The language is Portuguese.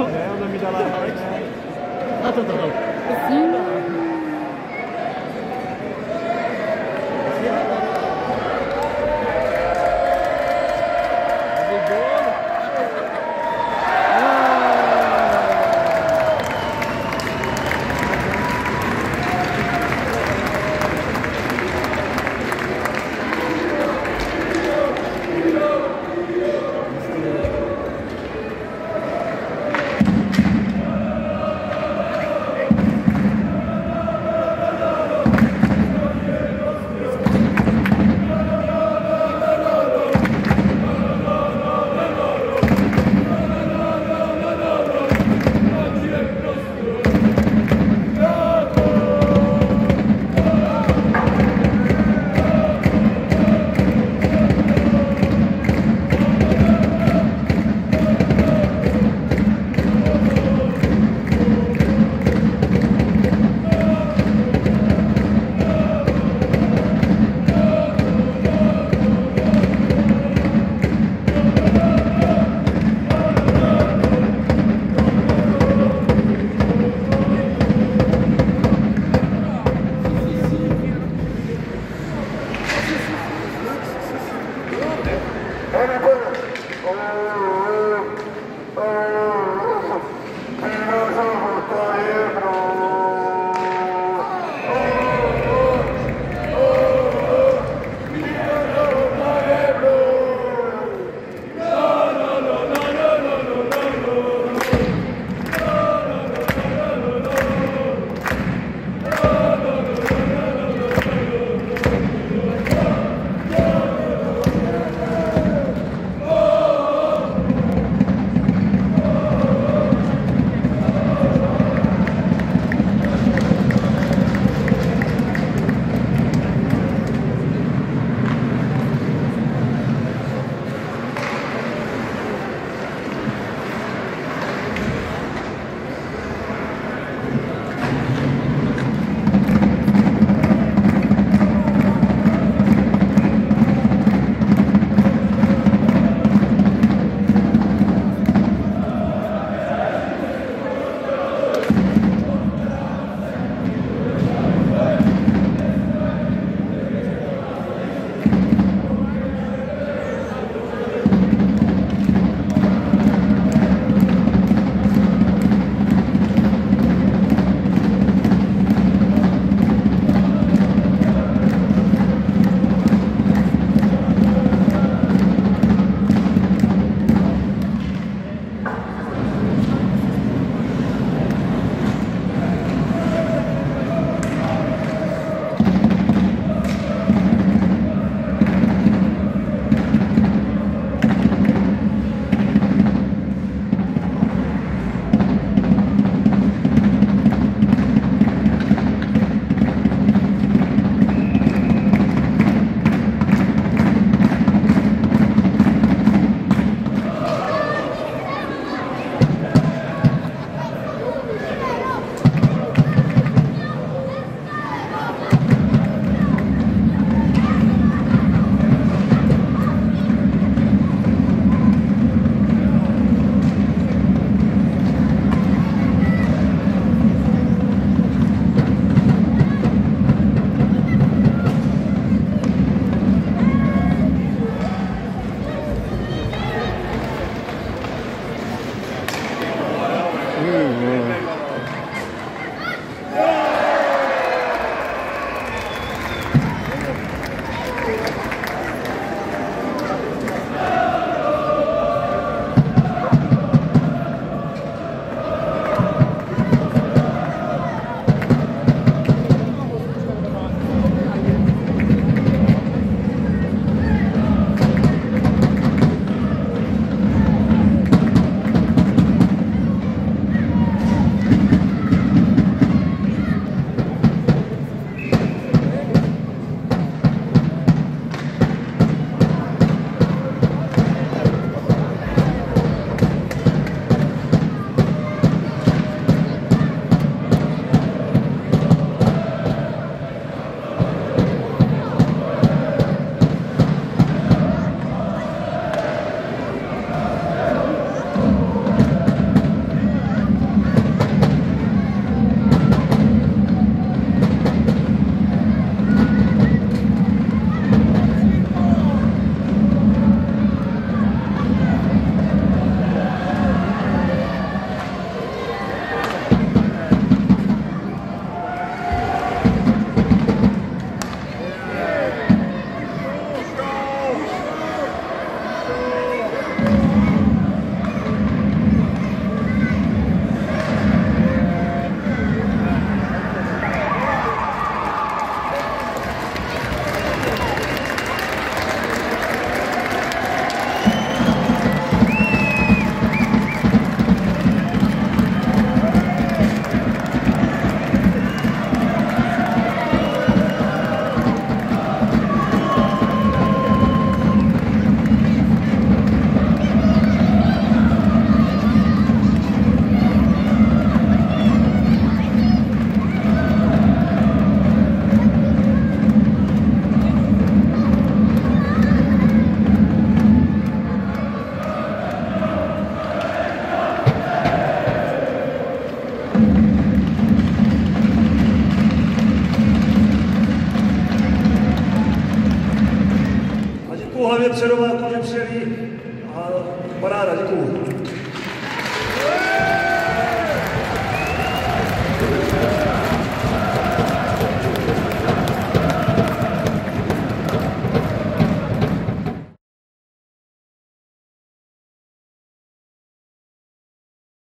É o nome da é. Ah, tá, tá, tá. Sim. Good boy. Kučerová, Kožepřelí a Paráda, děkuju.